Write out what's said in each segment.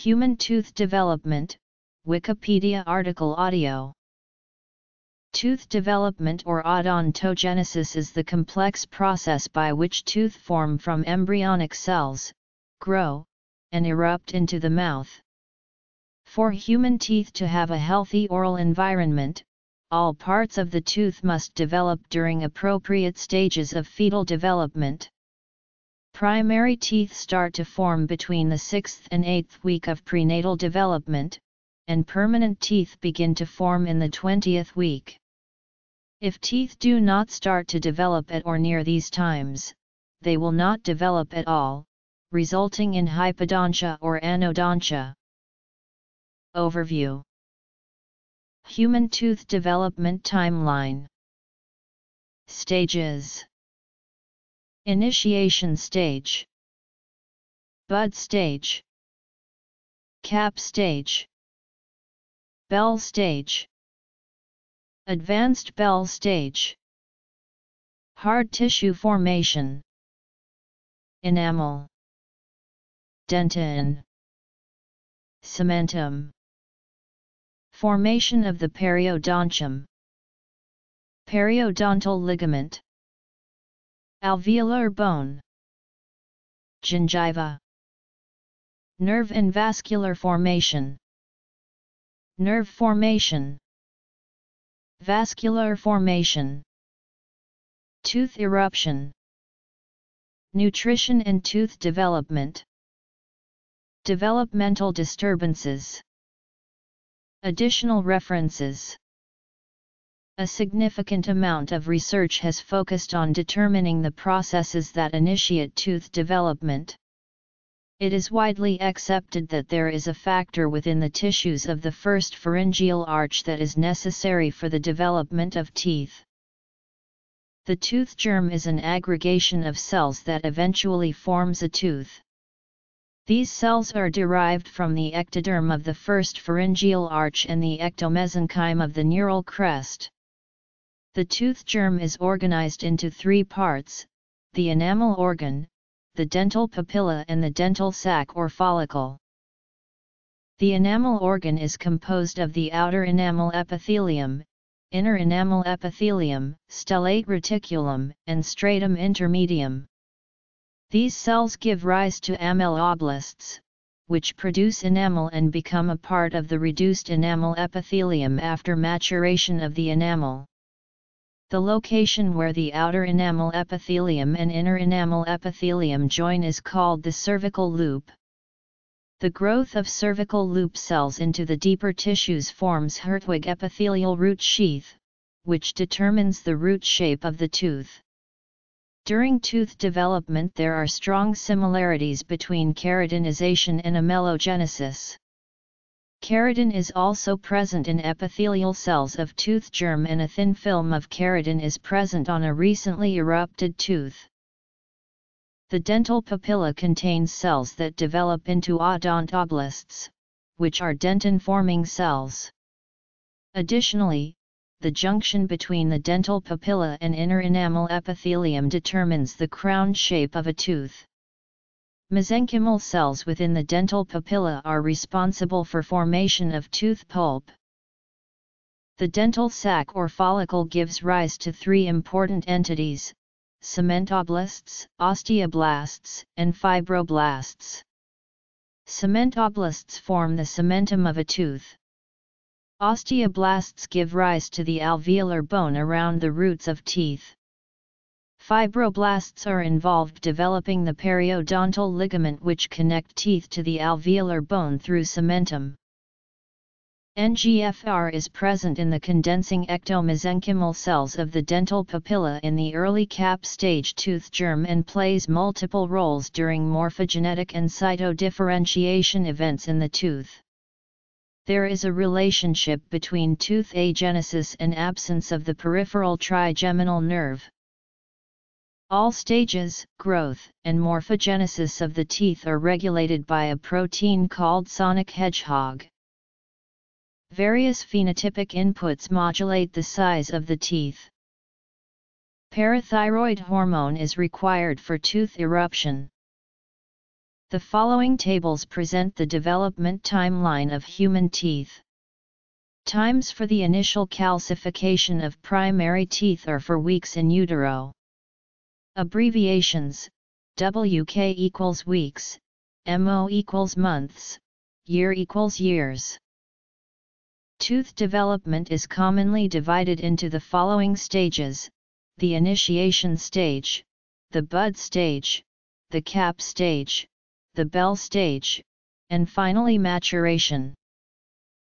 Human tooth development, Wikipedia article audio. Tooth development or odontogenesis is the complex process by which tooth form from embryonic cells, grow, and erupt into the mouth. For human teeth to have a healthy oral environment, all parts of the tooth must develop during appropriate stages of fetal development. Primary teeth start to form between the 6th and 8th week of prenatal development, and permanent teeth begin to form in the 20th week. If teeth do not start to develop at or near these times, they will not develop at all, resulting in hypodontia or anodontia. Overview Human tooth development timeline Stages Initiation stage. Bud stage. Cap stage. Bell stage. Advanced bell stage. Hard tissue formation. Enamel. Dentin. Cementum. Formation of the periodontium. Periodontal ligament Alveolar bone. Gingiva. Nerve and vascular formation. Nerve formation. Vascular formation. Tooth eruption. Nutrition and tooth development. Developmental disturbances. Additional references A significant amount of research has focused on determining the processes that initiate tooth development. It is widely accepted that there is a factor within the tissues of the first pharyngeal arch that is necessary for the development of teeth. The tooth germ is an aggregation of cells that eventually forms a tooth. These cells are derived from the ectoderm of the first pharyngeal arch and the ectomesenchyme of the neural crest. The tooth germ is organized into three parts, the enamel organ, the dental papilla and the dental sac or follicle. The enamel organ is composed of the outer enamel epithelium, inner enamel epithelium, stellate reticulum, and stratum intermedium. These cells give rise to ameloblasts, which produce enamel and become a part of the reduced enamel epithelium after maturation of the enamel. The location where the outer enamel epithelium and inner enamel epithelium join is called the cervical loop. The growth of cervical loop cells into the deeper tissues forms Hertwig epithelial root sheath, which determines the root shape of the tooth. During tooth development there are strong similarities between keratinization and amelogenesis. Keratin is also present in epithelial cells of tooth germ and a thin film of keratin is present on a recently erupted tooth. The dental papilla contains cells that develop into odontoblasts, which are dentin-forming cells. Additionally, the junction between the dental papilla and inner enamel epithelium determines the crown shape of a tooth. Mesenchymal cells within the dental papilla are responsible for formation of tooth pulp. The dental sac or follicle gives rise to three important entities, cementoblasts, osteoblasts, and fibroblasts. Cementoblasts form the cementum of a tooth. Osteoblasts give rise to the alveolar bone around the roots of teeth. Fibroblasts are involved developing the periodontal ligament which connect teeth to the alveolar bone through cementum. NGFR is present in the condensing ectomesenchymal cells of the dental papilla in the early cap stage tooth germ and plays multiple roles during morphogenetic and cytodifferentiation events in the tooth. There is a relationship between tooth agenesis and absence of the peripheral trigeminal nerve. All stages, growth, and morphogenesis of the teeth are regulated by a protein called sonic hedgehog. Various phenotypic inputs modulate the size of the teeth. Parathyroid hormone is required for tooth eruption. The following tables present the development timeline of human teeth. Times for the initial calcification of primary teeth are for weeks in utero. Abbreviations. WK equals weeks, MO equals months, year equals years. Tooth development is commonly divided into the following stages, the initiation stage, the bud stage, the cap stage, the bell stage, and finally maturation.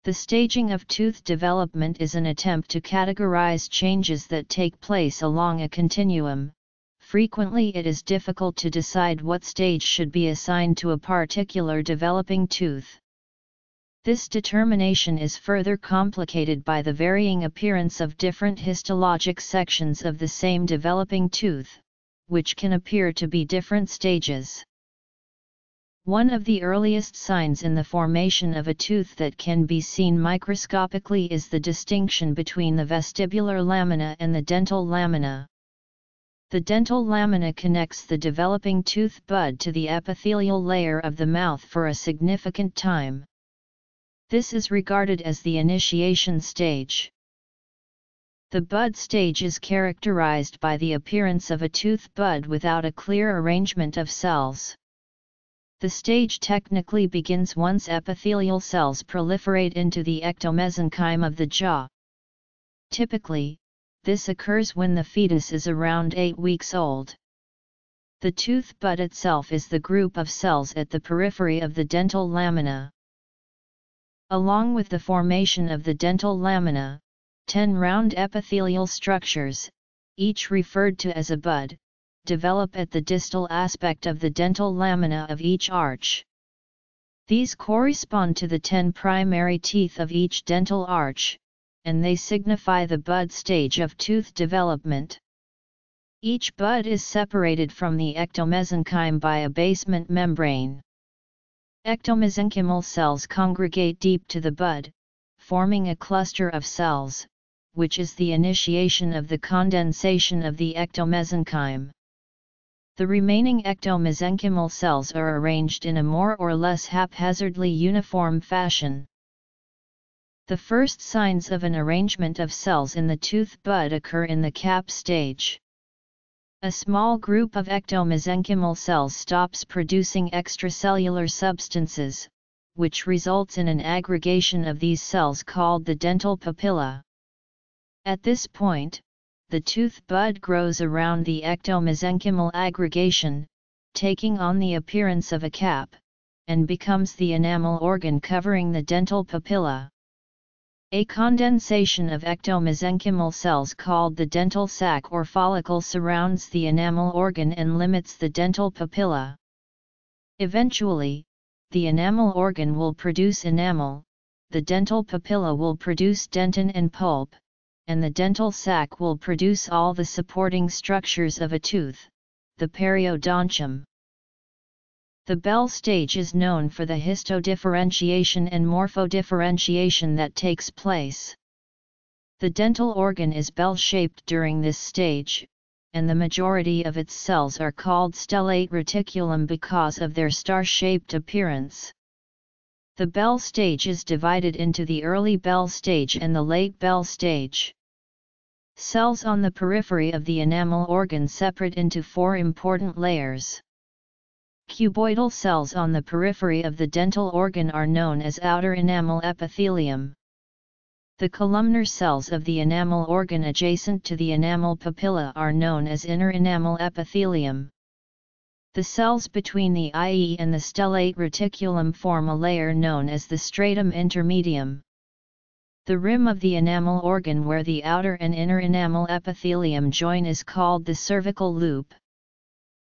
The staging of tooth development is an attempt to categorize changes that take place along a continuum. Frequently it is difficult to decide what stage should be assigned to a particular developing tooth. This determination is further complicated by the varying appearance of different histologic sections of the same developing tooth, which can appear to be different stages. One of the earliest signs in the formation of a tooth that can be seen microscopically is the distinction between the vestibular lamina and the dental lamina. The dental lamina connects the developing tooth bud to the epithelial layer of the mouth for a significant time. This is regarded as the initiation stage. The bud stage is characterized by the appearance of a tooth bud without a clear arrangement of cells. The stage technically begins once epithelial cells proliferate into the ectomesenchyme of the jaw. Typically, this occurs when the fetus is around 8 weeks old. The tooth bud itself is the group of cells at the periphery of the dental lamina. Along with the formation of the dental lamina, 10 round epithelial structures, each referred to as a bud, develop at the distal aspect of the dental lamina of each arch. These correspond to the 10 primary teeth of each dental arch, and they signify the bud stage of tooth development. Each bud is separated from the ectomesenchyme by a basement membrane. Ectomesenchymal cells congregate deep to the bud, forming a cluster of cells, which is the initiation of the condensation of the ectomesenchyme. The remaining ectomesenchymal cells are arranged in a more or less haphazardly uniform fashion. The first signs of an arrangement of cells in the tooth bud occur in the cap stage. A small group of ectomesenchymal cells stops producing extracellular substances, which results in an aggregation of these cells called the dental papilla. At this point, the tooth bud grows around the ectomesenchymal aggregation, taking on the appearance of a cap, and becomes the enamel organ covering the dental papilla. A condensation of ectomesenchymal cells called the dental sac or follicle surrounds the enamel organ and limits the dental papilla. Eventually, the enamel organ will produce enamel, the dental papilla will produce dentin and pulp, and the dental sac will produce all the supporting structures of a tooth, the periodontium. The Bell stage is known for the histodifferentiation and morphodifferentiation that takes place. The dental organ is bell-shaped during this stage, and the majority of its cells are called stellate reticulum because of their star-shaped appearance. The Bell stage is divided into the early Bell stage and the late Bell stage. Cells on the periphery of the enamel organ separate into four important layers. Cuboidal cells on the periphery of the dental organ are known as outer enamel epithelium. The columnar cells of the enamel organ adjacent to the enamel papilla are known as inner enamel epithelium. The cells between the IE and the stellate reticulum form a layer known as the stratum intermedium. The rim of the enamel organ where the outer and inner enamel epithelium join is called the cervical loop.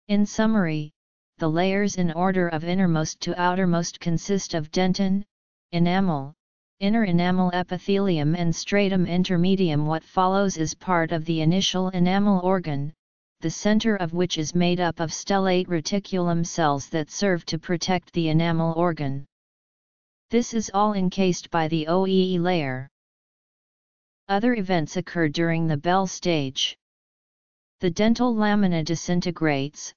In summary, the layers in order of innermost to outermost consist of dentin, enamel, inner enamel epithelium and stratum intermedium. What follows is part of the initial enamel organ, the center of which is made up of stellate reticulum cells that serve to protect the enamel organ. This is all encased by the OEE layer. Other events occur during the Bell stage. The dental lamina disintegrates,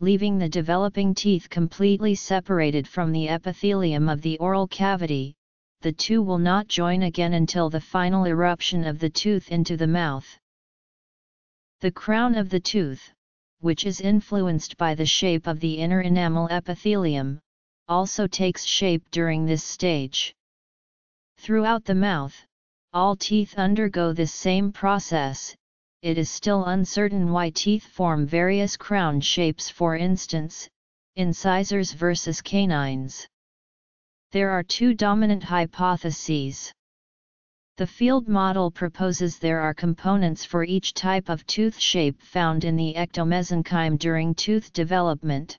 leaving the developing teeth completely separated from the epithelium of the oral cavity, the two will not join again until the final eruption of the tooth into the mouth. The crown of the tooth, which is influenced by the shape of the inner enamel epithelium, also takes shape during this stage. Throughout the mouth, all teeth undergo this same process, it is still uncertain why teeth form various crown shapes for instance, incisors versus canines. There are two dominant hypotheses. The field model proposes there are components for each type of tooth shape found in the ectomesenchyme during tooth development.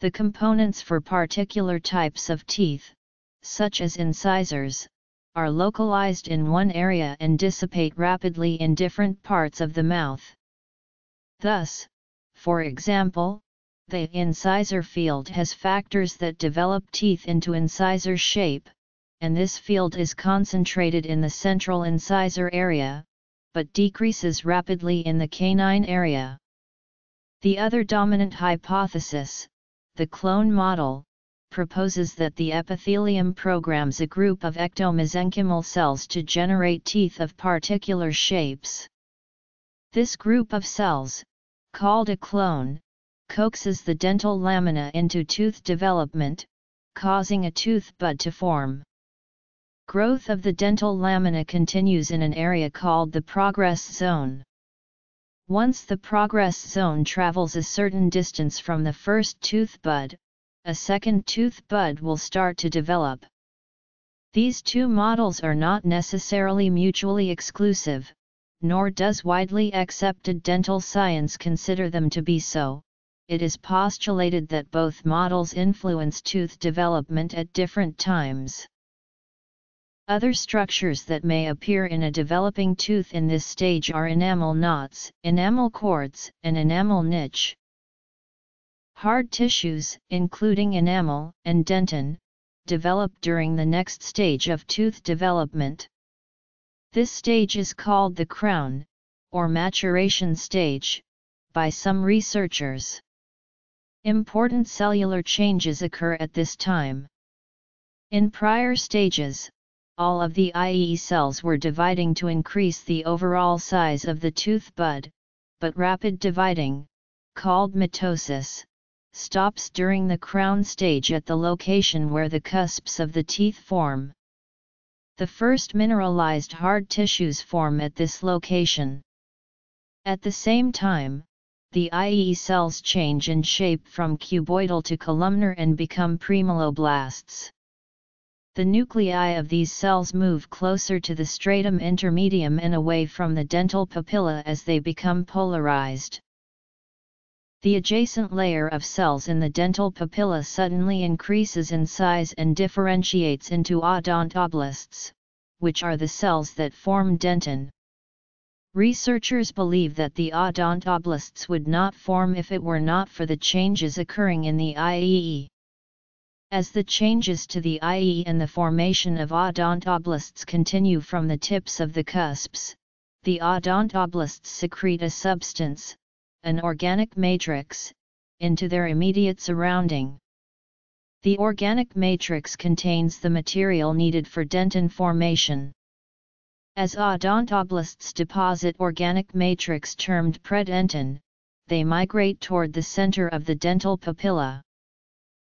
The components for particular types of teeth, such as incisors, are localized in one area and dissipate rapidly in different parts of the mouth. Thus, for example, the incisor field has factors that develop teeth into incisor shape, and this field is concentrated in the central incisor area, but decreases rapidly in the canine area. The other dominant hypothesis, the clone model, proposes that the epithelium programs a group of ectomesenchymal cells to generate teeth of particular shapes. This group of cells, called a clone, coaxes the dental lamina into tooth development, causing a tooth bud to form. Growth of the dental lamina continues in an area called the progress zone. Once the progress zone travels a certain distance from the first tooth bud, a second tooth bud will start to develop. These two models are not necessarily mutually exclusive, nor does widely accepted dental science consider them to be so. It is postulated that both models influence tooth development at different times. Other structures that may appear in a developing tooth in this stage are enamel knots, enamel cords, and enamel niche. Hard tissues, including enamel and dentin, develop during the next stage of tooth development. This stage is called the crown, or maturation stage, by some researchers. Important cellular changes occur at this time. In prior stages, all of the IE cells were dividing to increase the overall size of the tooth bud, but rapid dividing, called mitosis, stops during the crown stage at the location where the cusps of the teeth form. The first mineralized hard tissues form at this location. At the same time, the IE cells change in shape from cuboidal to columnar and become preameloblasts. The nuclei of these cells move closer to the stratum intermedium and away from the dental papilla as they become polarized. The adjacent layer of cells in the dental papilla suddenly increases in size and differentiates into odontoblasts, which are the cells that form dentin. Researchers believe that the odontoblasts would not form if it were not for the changes occurring in the IEE. As the changes to the IE and the formation of odontoblasts continue from the tips of the cusps, the odontoblasts secrete a substance, an organic matrix, into their immediate surrounding. The organic matrix contains the material needed for dentin formation. As odontoblasts deposit organic matrix termed predentin, they migrate toward the center of the dental papilla.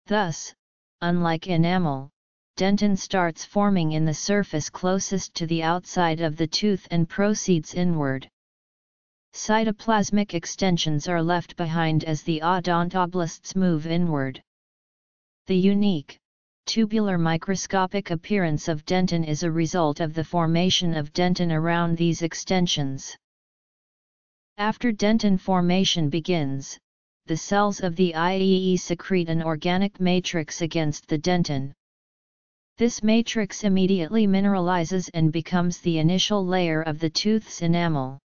Thus, unlike enamel, dentin starts forming in the surface closest to the outside of the tooth and proceeds inward. Cytoplasmic extensions are left behind as the odontoblasts move inward. The unique, tubular microscopic appearance of dentin is a result of the formation of dentin around these extensions. After dentin formation begins, the cells of the IEE secrete an organic matrix against the dentin. This matrix immediately mineralizes and becomes the initial layer of the tooth's enamel.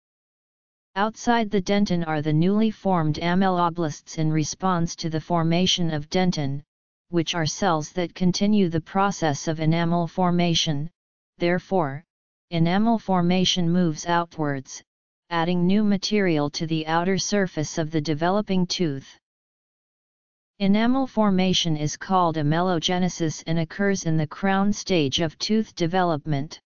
Outside the dentin are the newly formed ameloblasts in response to the formation of dentin, which are cells that continue the process of enamel formation, therefore, enamel formation moves outwards, adding new material to the outer surface of the developing tooth. Enamel formation is called amelogenesis and occurs in the crown stage of tooth development.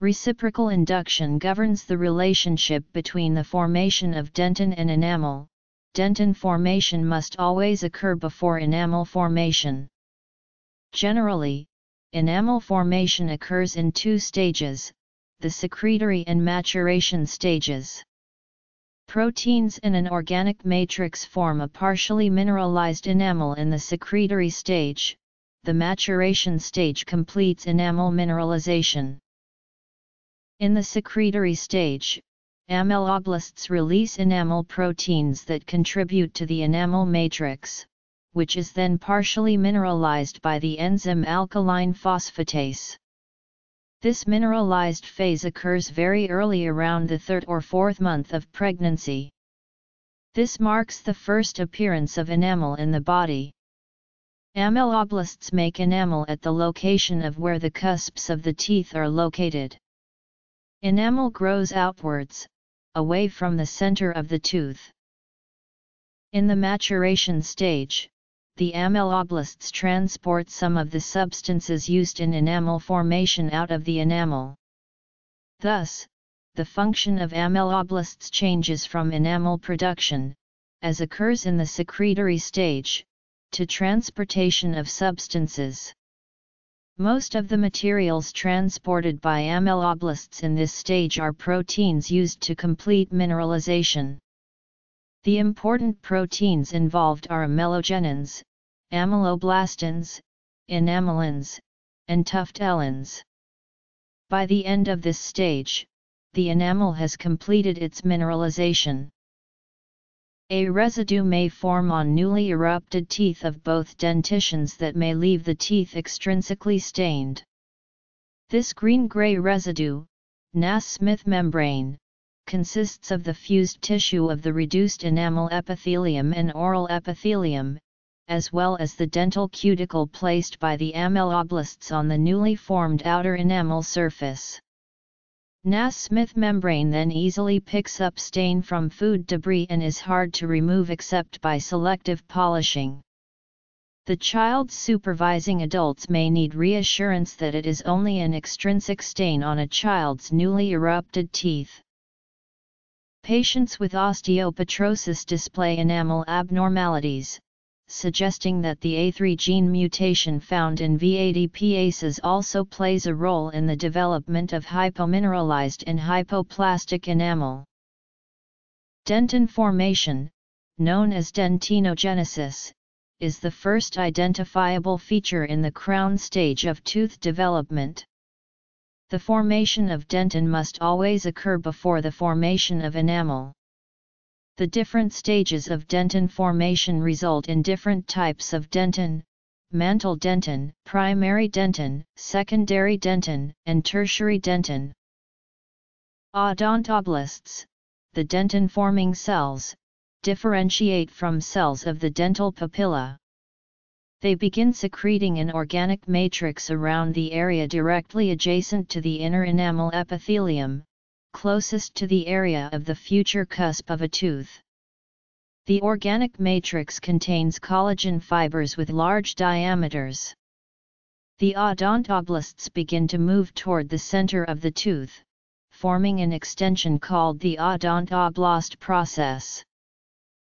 Reciprocal induction governs the relationship between the formation of dentin and enamel. Dentin formation must always occur before enamel formation. Generally, enamel formation occurs in two stages, the secretory and maturation stages. Proteins in an organic matrix form a partially mineralized enamel in the secretory stage, the maturation stage completes enamel mineralization. In the secretory stage, ameloblasts release enamel proteins that contribute to the enamel matrix, which is then partially mineralized by the enzyme alkaline phosphatase. This mineralized phase occurs very early around the third or fourth month of pregnancy. This marks the first appearance of enamel in the body. Ameloblasts make enamel at the location of where the cusps of the teeth are located. Enamel grows outwards, away from the center of the tooth. In the maturation stage, the ameloblasts transport some of the substances used in enamel formation out of the enamel. Thus, the function of ameloblasts changes from enamel production, as occurs in the secretory stage, to transportation of substances. Most of the materials transported by ameloblasts in this stage are proteins used to complete mineralization. The important proteins involved are amelogenins, ameloblastins, enamelins, and tuftelins. By the end of this stage, the enamel has completed its mineralization. A residue may form on newly erupted teeth of both dentitions that may leave the teeth extrinsically stained. This green-gray residue, Nasmyth membrane, consists of the fused tissue of the reduced enamel epithelium and oral epithelium, as well as the dental cuticle placed by the ameloblasts on the newly formed outer enamel surface. Nasmyth membrane then easily picks up stain from food debris and is hard to remove except by selective polishing. The child's supervising adults may need reassurance that it is only an extrinsic stain on a child's newly erupted teeth. Patients with osteopetrosis display enamel abnormalities, suggesting that the A3 gene mutation found in V-ATPases also plays a role in the development of hypomineralized and hypoplastic enamel. Dentin formation, known as dentinogenesis, is the first identifiable feature in the crown stage of tooth development. The formation of dentin must always occur before the formation of enamel. The different stages of dentin formation result in different types of dentin, mantle dentin, primary dentin, secondary dentin, and tertiary dentin. Odontoblasts, the dentin-forming cells, differentiate from cells of the dental papilla. They begin secreting an organic matrix around the area directly adjacent to the inner enamel epithelium, closest to the area of the future cusp of a tooth. The organic matrix contains collagen fibers with large diameters. The odontoblasts begin to move toward the center of the tooth, forming an extension called the odontoblast process.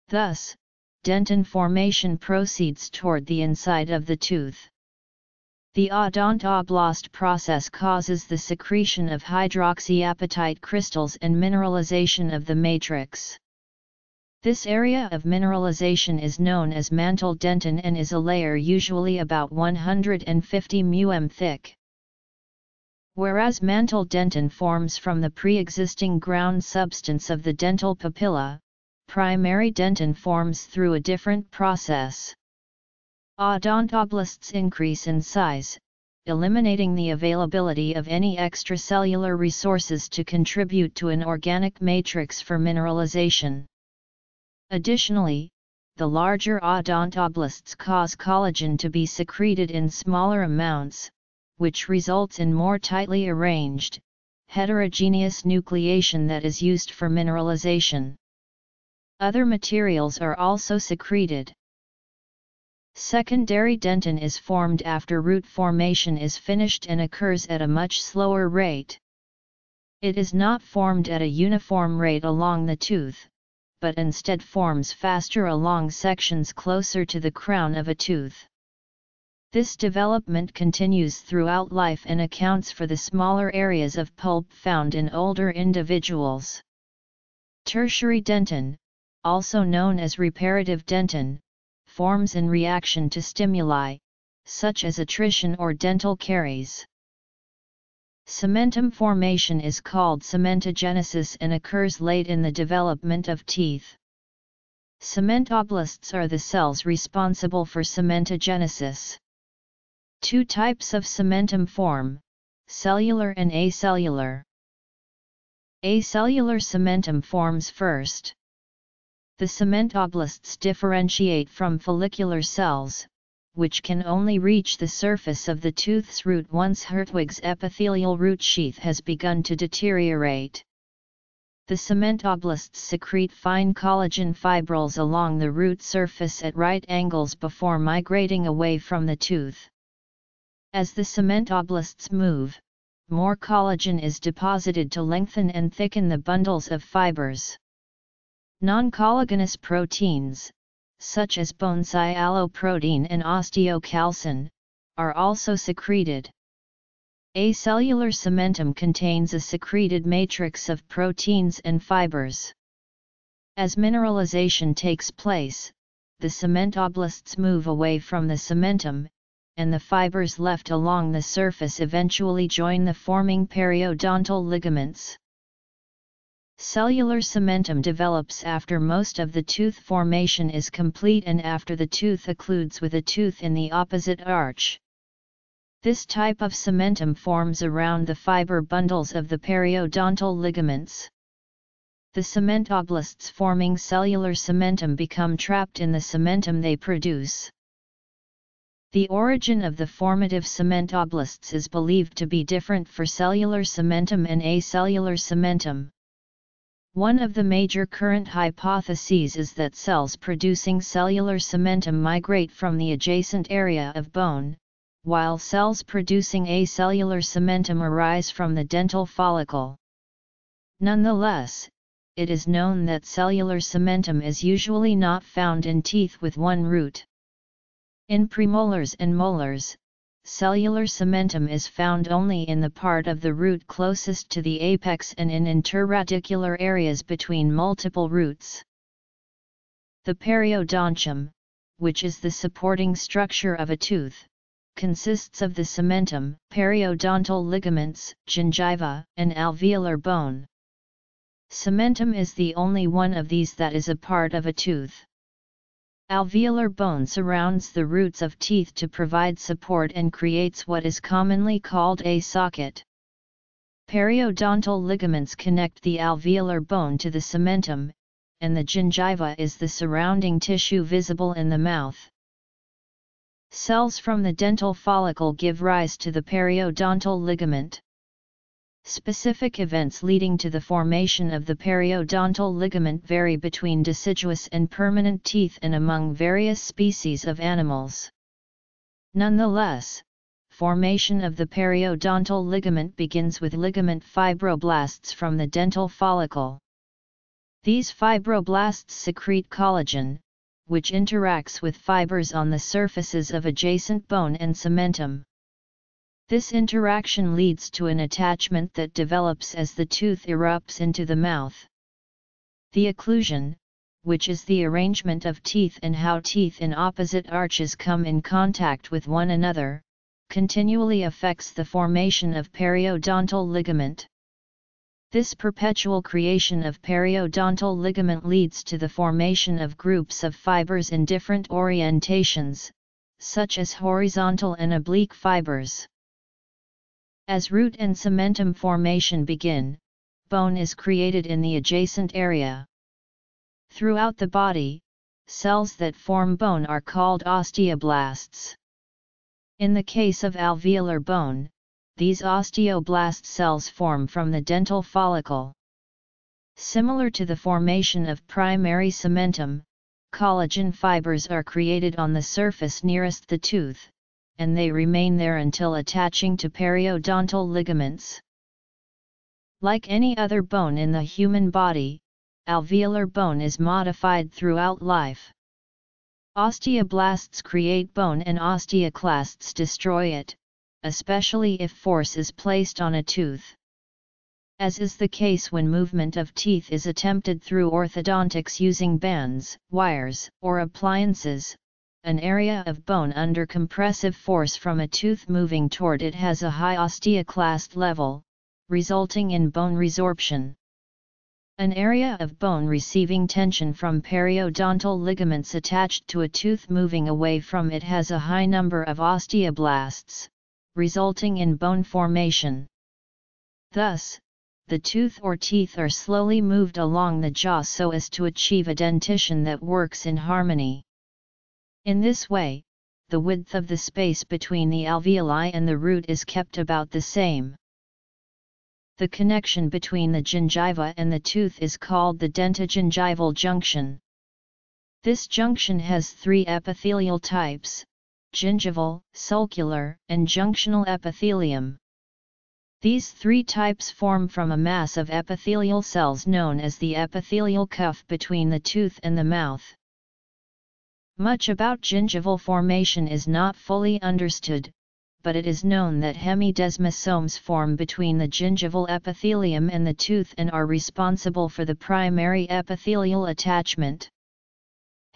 Thus, dentin formation proceeds toward the inside of the tooth. The odontoblast process causes the secretion of hydroxyapatite crystals and mineralization of the matrix. This area of mineralization is known as mantle dentin and is a layer usually about 150 μm thick. Whereas mantle dentin forms from the pre-existing ground substance of the dental papilla, primary dentin forms through a different process. Odontoblasts increase in size, eliminating the availability of any extracellular resources to contribute to an organic matrix for mineralization. Additionally, the larger odontoblasts cause collagen to be secreted in smaller amounts, which results in more tightly arranged, heterogeneous nucleation that is used for mineralization. Other materials are also secreted. Secondary dentin is formed after root formation is finished and occurs at a much slower rate. It is not formed at a uniform rate along the tooth, but instead forms faster along sections closer to the crown of a tooth. This development continues throughout life and accounts for the smaller areas of pulp found in older individuals. Tertiary dentin, also known as reparative dentin, forms in reaction to stimuli, such as attrition or dental caries. Cementum formation is called cementogenesis and occurs late in the development of teeth. Cementoblasts are the cells responsible for cementogenesis. Two types of cementum form, cellular and acellular. Acellular cementum forms first. The cementoblasts differentiate from follicular cells, which can only reach the surface of the tooth's root once Hertwig's epithelial root sheath has begun to deteriorate. The cementoblasts secrete fine collagen fibrils along the root surface at right angles before migrating away from the tooth. As the cementoblasts move, more collagen is deposited to lengthen and thicken the bundles of fibers. Non-collagenous proteins, such as bone sialoprotein and osteocalcin, are also secreted. Acellular cementum contains a secreted matrix of proteins and fibers. As mineralization takes place, the cementoblasts move away from the cementum, and the fibers left along the surface eventually join the forming periodontal ligaments. Cellular cementum develops after most of the tooth formation is complete and after the tooth occludes with a tooth in the opposite arch. This type of cementum forms around the fiber bundles of the periodontal ligaments. The cementoblasts forming cellular cementum become trapped in the cementum they produce. The origin of the formative cementoblasts is believed to be different for cellular cementum and acellular cementum. One of the major current hypotheses is that cells producing cellular cementum migrate from the adjacent area of bone, while cells producing acellular cementum arise from the dental follicle. Nonetheless, it is known that cellular cementum is usually not found in teeth with one root. In premolars and molars, cellular cementum is found only in the part of the root closest to the apex and in interradicular areas between multiple roots. The periodontium, which is the supporting structure of a tooth, consists of the cementum, periodontal ligaments, gingiva, and alveolar bone. Cementum is the only one of these that is a part of a tooth. Alveolar bone surrounds the roots of teeth to provide support and creates what is commonly called a socket. Periodontal ligaments connect the alveolar bone to the cementum, and the gingiva is the surrounding tissue visible in the mouth. Cells from the dental follicle give rise to the periodontal ligament. Specific events leading to the formation of the periodontal ligament vary between deciduous and permanent teeth and among various species of animals. Nonetheless, formation of the periodontal ligament begins with ligament fibroblasts from the dental follicle. These fibroblasts secrete collagen, which interacts with fibers on the surfaces of adjacent bone and cementum. This interaction leads to an attachment that develops as the tooth erupts into the mouth. The occlusion, which is the arrangement of teeth and how teeth in opposite arches come in contact with one another, continually affects the formation of periodontal ligament. This perpetual creation of periodontal ligament leads to the formation of groups of fibers in different orientations, such as horizontal and oblique fibers. As root and cementum formation begin, bone is created in the adjacent area. Throughout the body, cells that form bone are called osteoblasts. In the case of alveolar bone, these osteoblast cells form from the dental follicle. Similar to the formation of primary cementum, collagen fibers are created on the surface nearest the tooth, and they remain there until attaching to periodontal ligaments. Like any other bone in the human body, alveolar bone is modified throughout life. Osteoblasts create bone and osteoclasts destroy it, especially if force is placed on a tooth. As is the case when movement of teeth is attempted through orthodontics using bands, wires, or appliances, an area of bone under compressive force from a tooth moving toward it has a high osteoclast level, resulting in bone resorption. An area of bone receiving tension from periodontal ligaments attached to a tooth moving away from it has a high number of osteoblasts, resulting in bone formation. Thus, the tooth or teeth are slowly moved along the jaw so as to achieve a dentition that works in harmony. In this way, the width of the space between the alveoli and the root is kept about the same. The connection between the gingiva and the tooth is called the dentogingival junction. This junction has three epithelial types, gingival, sulcular, and junctional epithelium. These three types form from a mass of epithelial cells known as the epithelial cuff between the tooth and the mouth. Much about gingival formation is not fully understood, but it is known that hemidesmosomes form between the gingival epithelium and the tooth and are responsible for the primary epithelial attachment.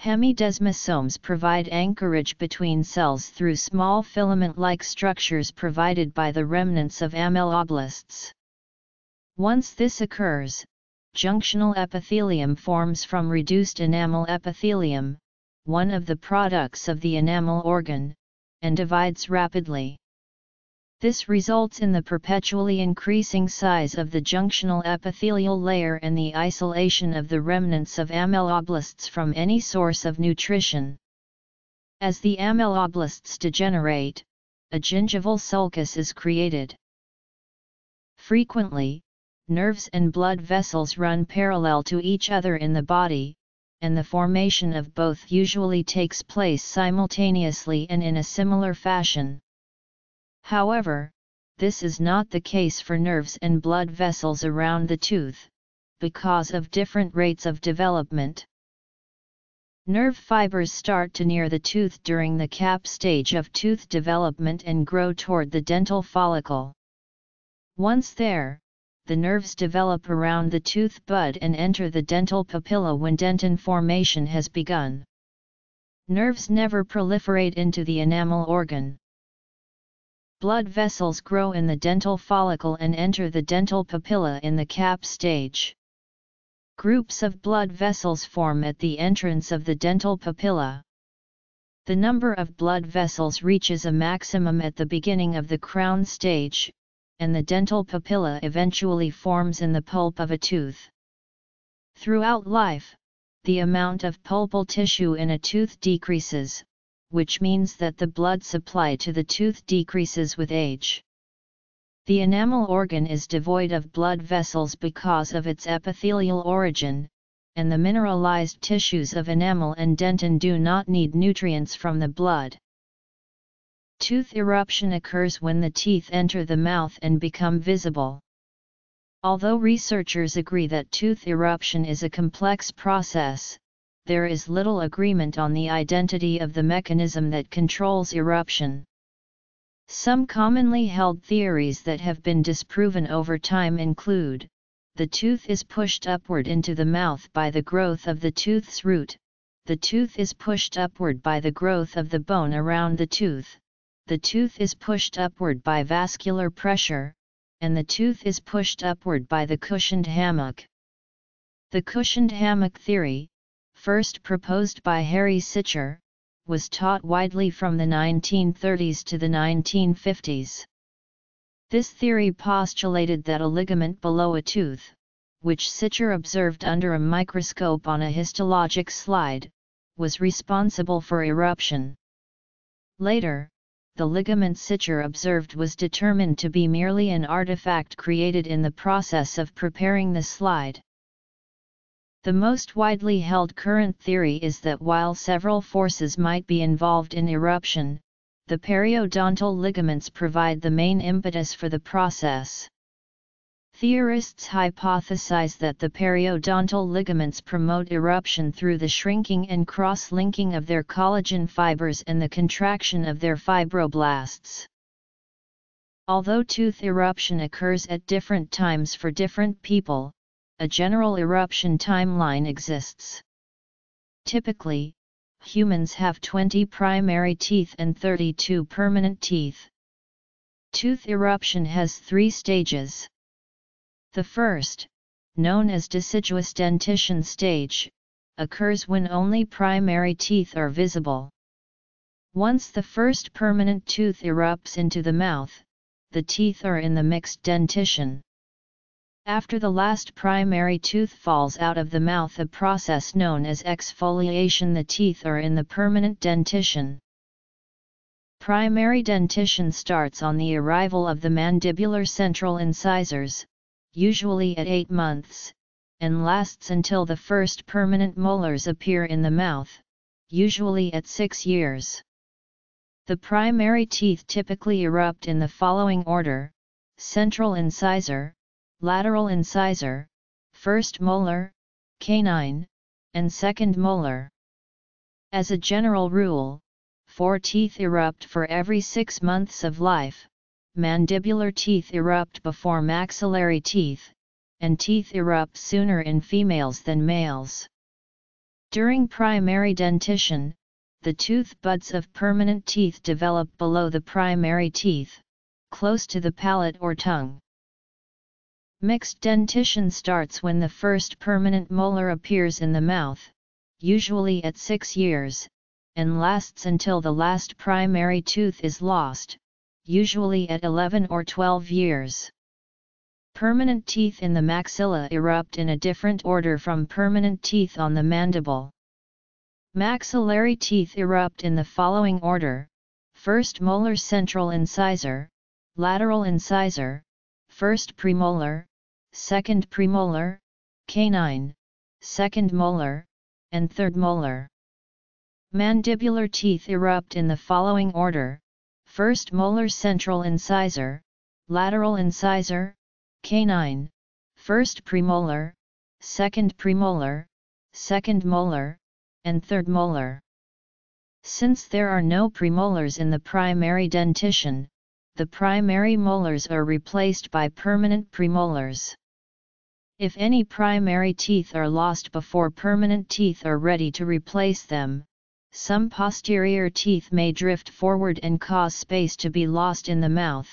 Hemidesmosomes provide anchorage between cells through small filament-like structures provided by the remnants of ameloblasts. Once this occurs, junctional epithelium forms from reduced enamel epithelium, one of the products of the enamel organ, and divides rapidly. This results in the perpetually increasing size of the junctional epithelial layer and the isolation of the remnants of ameloblasts from any source of nutrition. As the ameloblasts degenerate, a gingival sulcus is created. Frequently, nerves and blood vessels run parallel to each other in the body, and the formation of both usually takes place simultaneously and in a similar fashion. However, this is not the case for nerves and blood vessels around the tooth, because of different rates of development. Nerve fibers start to near the tooth during the cap stage of tooth development and grow toward the dental follicle. Once there, the nerves develop around the tooth bud and enter the dental papilla when dentin formation has begun. Nerves never proliferate into the enamel organ. Blood vessels grow in the dental follicle and enter the dental papilla in the cap stage. Groups of blood vessels form at the entrance of the dental papilla. The number of blood vessels reaches a maximum at the beginning of the crown stage, and the dental papilla eventually forms in the pulp of a tooth. Throughout life, the amount of pulpal tissue in a tooth decreases, which means that the blood supply to the tooth decreases with age. The enamel organ is devoid of blood vessels because of its epithelial origin, and the mineralized tissues of enamel and dentin do not need nutrients from the blood. Tooth eruption occurs when the teeth enter the mouth and become visible. Although researchers agree that tooth eruption is a complex process, there is little agreement on the identity of the mechanism that controls eruption. Some commonly held theories that have been disproven over time include, the tooth is pushed upward into the mouth by the growth of the tooth's root, the tooth is pushed upward by the growth of the bone around the tooth, the tooth is pushed upward by vascular pressure, and the tooth is pushed upward by the cushioned hammock. The cushioned hammock theory, first proposed by Harry Sicher, was taught widely from the 1930s to the 1950s. This theory postulated that a ligament below a tooth, which Sicher observed under a microscope on a histologic slide, was responsible for eruption. Later, the ligament Sicher observed was determined to be merely an artifact created in the process of preparing the slide. The most widely held current theory is that while several forces might be involved in eruption, the periodontal ligaments provide the main impetus for the process. Theorists hypothesize that the periodontal ligaments promote eruption through the shrinking and cross-linking of their collagen fibers and the contraction of their fibroblasts. Although tooth eruption occurs at different times for different people, a general eruption timeline exists. Typically, humans have 20 primary teeth and 32 permanent teeth. Tooth eruption has three stages. The first, known as deciduous dentition stage, occurs when only primary teeth are visible. Once the first permanent tooth erupts into the mouth, the teeth are in the mixed dentition. After the last primary tooth falls out of the mouth a process known as exfoliation the teeth are in the permanent dentition. Primary dentition starts on the arrival of the mandibular central incisors, usually at 8 months, and lasts until the first permanent molars appear in the mouth, usually at 6 years. The primary teeth typically erupt in the following order, central incisor, lateral incisor, first molar, canine, and second molar. As a general rule, four teeth erupt for every six months of life, mandibular teeth erupt before maxillary teeth, and teeth erupt sooner in females than males. During primary dentition, the tooth buds of permanent teeth develop below the primary teeth, close to the palate or tongue. Mixed dentition starts when the first permanent molar appears in the mouth, usually at 6 years, and lasts until the last primary tooth is lost, usually at 11 or 12 years. Permanent teeth in the maxilla erupt in a different order from permanent teeth on the mandible. Maxillary teeth erupt in the following order, first molar central incisor, lateral incisor, first premolar, second premolar, canine, second molar, and third molar. Mandibular teeth erupt in the following order, first molar central incisor, lateral incisor, canine, first premolar, second premolar, second molar, and third molar. Since there are no premolars in the primary dentition, the primary molars are replaced by permanent premolars. If any primary teeth are lost before permanent teeth are ready to replace them, some posterior teeth may drift forward and cause space to be lost in the mouth.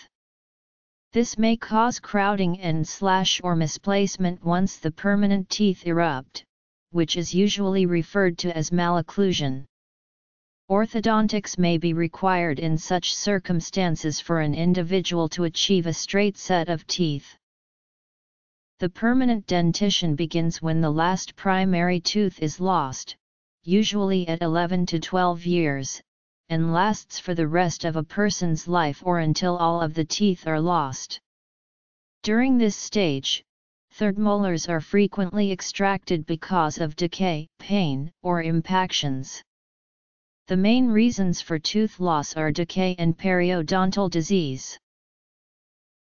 This may cause crowding and slash or misplacement once the permanent teeth erupt, which is usually referred to as malocclusion. Orthodontics may be required in such circumstances for an individual to achieve a straight set of teeth. The permanent dentition begins when the last primary tooth is lost, usually at 11 to 12 years, and lasts for the rest of a person's life or until all of the teeth are lost. During this stage, third molars are frequently extracted because of decay, pain, or impactions. The main reasons for tooth loss are decay and periodontal disease.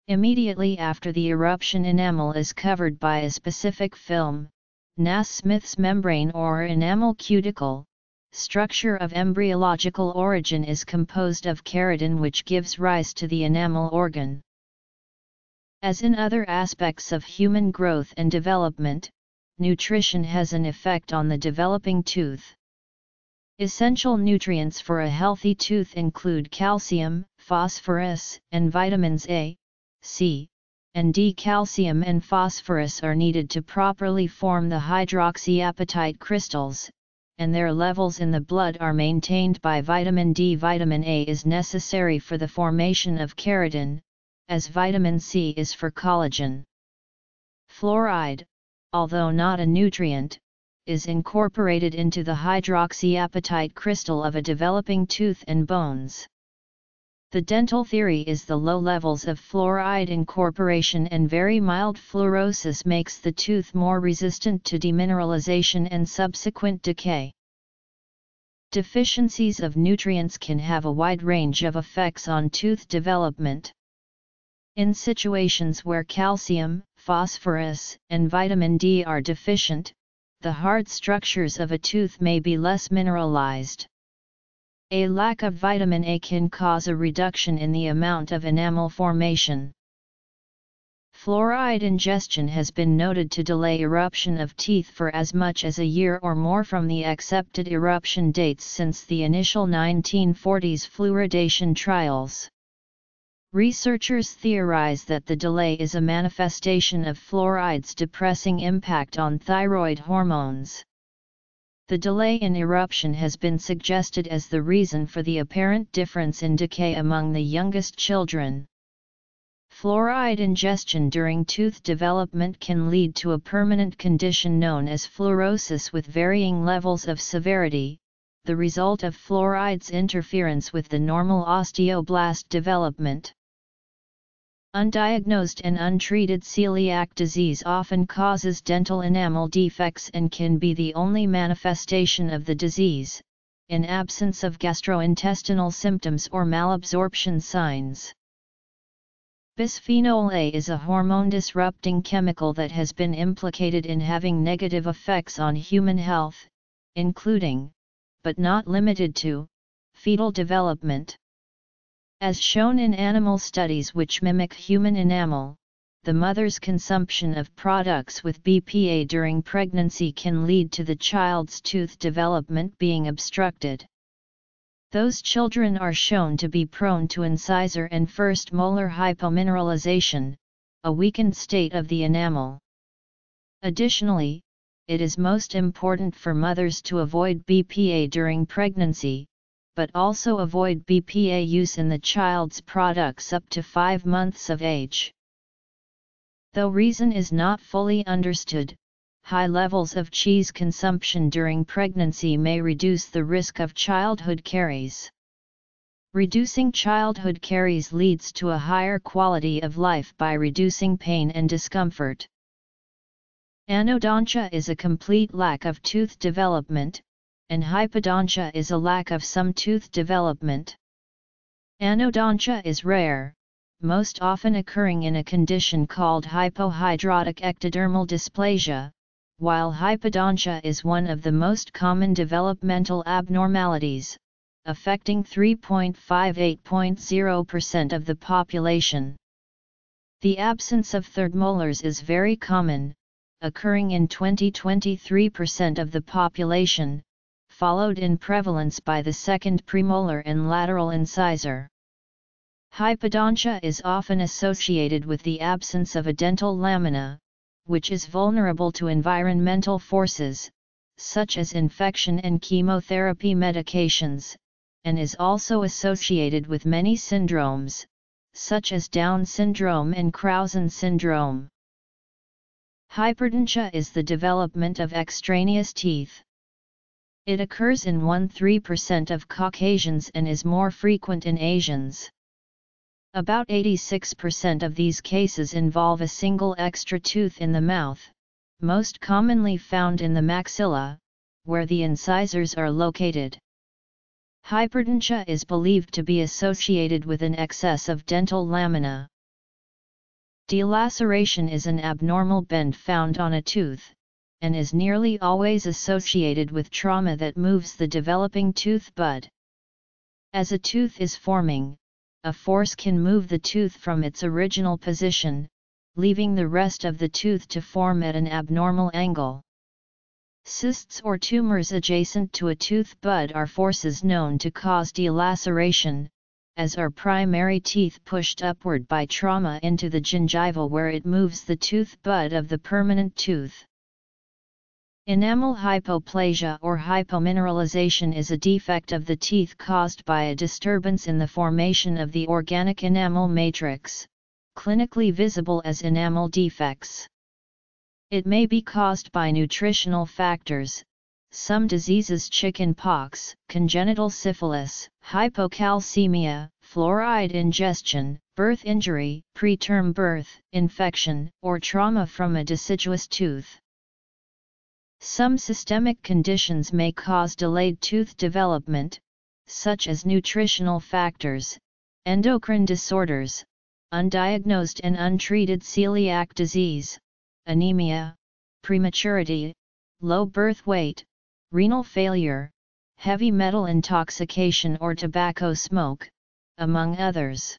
Immediately after the eruption enamel is covered by a specific film, Nasmyth's membrane or enamel cuticle, structure of embryological origin is composed of keratin which gives rise to the enamel organ. As in other aspects of human growth and development, nutrition has an effect on the developing tooth. Essential nutrients for a healthy tooth include calcium, phosphorus, and vitamins A, C, and D. Calcium and phosphorus are needed to properly form the hydroxyapatite crystals, and their levels in the blood are maintained by vitamin D. Vitamin A is necessary for the formation of keratin, as vitamin C is for collagen. Fluoride, although not a nutrient, is incorporated into the hydroxyapatite crystal of a developing tooth and bones. The dental theory is the low levels of fluoride incorporation and very mild fluorosis makes the tooth more resistant to demineralization and subsequent decay. Deficiencies of nutrients can have a wide range of effects on tooth development. In situations where calcium, phosphorus, and vitamin D are deficient, the hard structures of a tooth may be less mineralized. A lack of vitamin A can cause a reduction in the amount of enamel formation. Fluoride ingestion has been noted to delay eruption of teeth for as much as a year or more from the accepted eruption dates since the initial 1940s fluoridation trials. Researchers theorize that the delay is a manifestation of fluoride's depressing impact on thyroid hormones. The delay in eruption has been suggested as the reason for the apparent difference in decay among the youngest children. Fluoride ingestion during tooth development can lead to a permanent condition known as fluorosis with varying levels of severity, the result of fluoride's interference with the normal osteoblast development. Undiagnosed and untreated celiac disease often causes dental enamel defects and can be the only manifestation of the disease, in absence of gastrointestinal symptoms or malabsorption signs. Bisphenol A is a hormone-disrupting chemical that has been implicated in having negative effects on human health, including, but not limited to, fetal development. As shown in animal studies which mimic human enamel, the mother's consumption of products with BPA during pregnancy can lead to the child's tooth development being obstructed. Those children are shown to be prone to incisor and first molar hypomineralization, a weakened state of the enamel. Additionally, it is most important for mothers to avoid BPA during pregnancy, but also avoid BPA use in the child's products up to 5 months of age. Though reason is not fully understood, high levels of cheese consumption during pregnancy may reduce the risk of childhood caries. Reducing childhood caries leads to a higher quality of life by reducing pain and discomfort. Anodontia is a complete lack of tooth development, and hypodontia is a lack of some tooth development. Anodontia is rare, most often occurring in a condition called hypohidrotic ectodermal dysplasia, while hypodontia is one of the most common developmental abnormalities, affecting 3.58.0% of the population. The absence of third molars is very common, occurring in 20-23% of the population, followed in prevalence by the second premolar and lateral incisor. Hypodontia is often associated with the absence of a dental lamina, which is vulnerable to environmental forces, such as infection and chemotherapy medications, and is also associated with many syndromes, such as Down syndrome and Crouzon syndrome. Hyperdontia is the development of extraneous teeth. It occurs in 1-3% of Caucasians and is more frequent in Asians. About 86% of these cases involve a single extra tooth in the mouth, most commonly found in the maxilla, where the incisors are located. Hyperdontia is believed to be associated with an excess of dental lamina. Dilaceration is an abnormal bend found on a tooth, and is nearly always associated with trauma that moves the developing tooth bud. As a tooth is forming, a force can move the tooth from its original position, leaving the rest of the tooth to form at an abnormal angle. Cysts or tumors adjacent to a tooth bud are forces known to cause dilaceration, as are primary teeth pushed upward by trauma into the gingiva where it moves the tooth bud of the permanent tooth. Enamel hypoplasia or hypomineralization is a defect of the teeth caused by a disturbance in the formation of the organic enamel matrix, clinically visible as enamel defects. It may be caused by nutritional factors, some diseases chicken pox, congenital syphilis, hypocalcemia, fluoride ingestion, birth injury, preterm birth, infection, or trauma from a deciduous tooth. Some systemic conditions may cause delayed tooth development, such as nutritional factors, endocrine disorders, undiagnosed and untreated celiac disease, anemia, prematurity, low birth weight, renal failure, heavy metal intoxication or tobacco smoke, among others.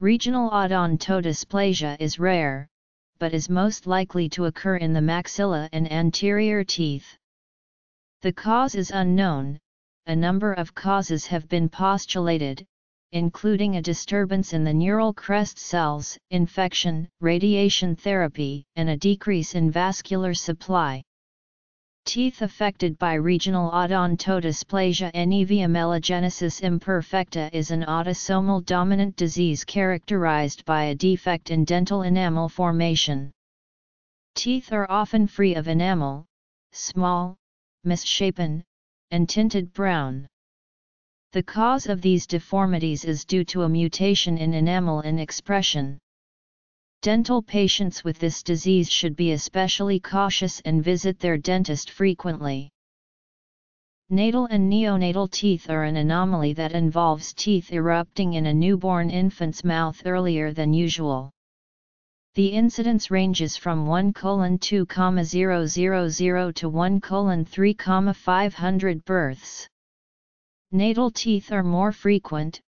Regional odontodysplasia is rare, but is most likely to occur in the maxilla and anterior teeth. The cause is unknown, a number of causes have been postulated, including a disturbance in the neural crest cells, infection, radiation therapy, and a decrease in vascular supply. Teeth affected by regional odontodysplasia Nevia amelogenesis imperfecta is an autosomal dominant disease characterized by a defect in dental enamel formation. Teeth are often free of enamel, small, misshapen, and tinted brown. The cause of these deformities is due to a mutation in enamel and expression. Dental patients with this disease should be especially cautious and visit their dentist frequently. Natal and neonatal teeth are an anomaly that involves teeth erupting in a newborn infant's mouth earlier than usual. The incidence ranges from 1 2,000 to 1 3, 500 births. Natal teeth are more frequent,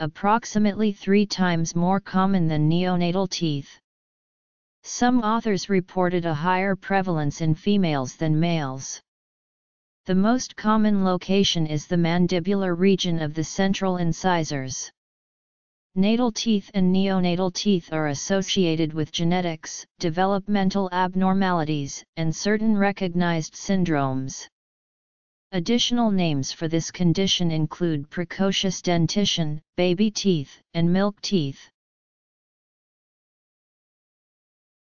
approximately three times more common than neonatal teeth. Some authors reported a higher prevalence in females than males. The most common location is the mandibular region of the central incisors. Natal teeth and neonatal teeth are associated with genetics, developmental abnormalities, and certain recognized syndromes. Additional names for this condition include precocious dentition, baby teeth, and milk teeth.